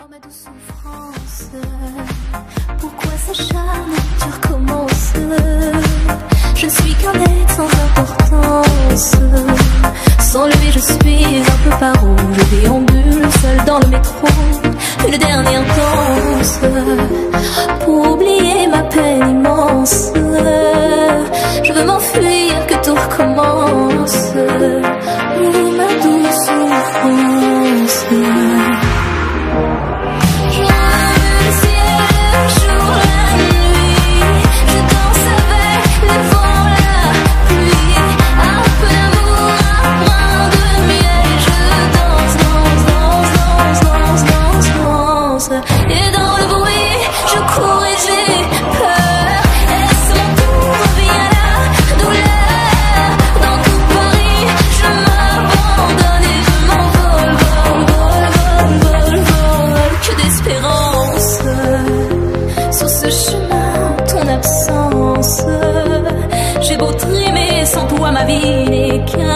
Oh ma douce souffrance, pourquoi s'acharne Tu recommences Je ne suis qu'un être sans importance. Sans lui, je suis un peu paro. Je déambule seul dans le métro. Une dernière danse pour oublier ma peine immense. Je veux m'enfuir que tout recommence. Oh ma douce souffrance. et dans le bruit, je cours et j'ai peur. Est-ce la douleur dans tout Paris? Je m'abandonne et je m'envole, que d'espérance sur ce chemin, ton absence. J'ai beau trimer, sans toi ma vie n'est qu'un.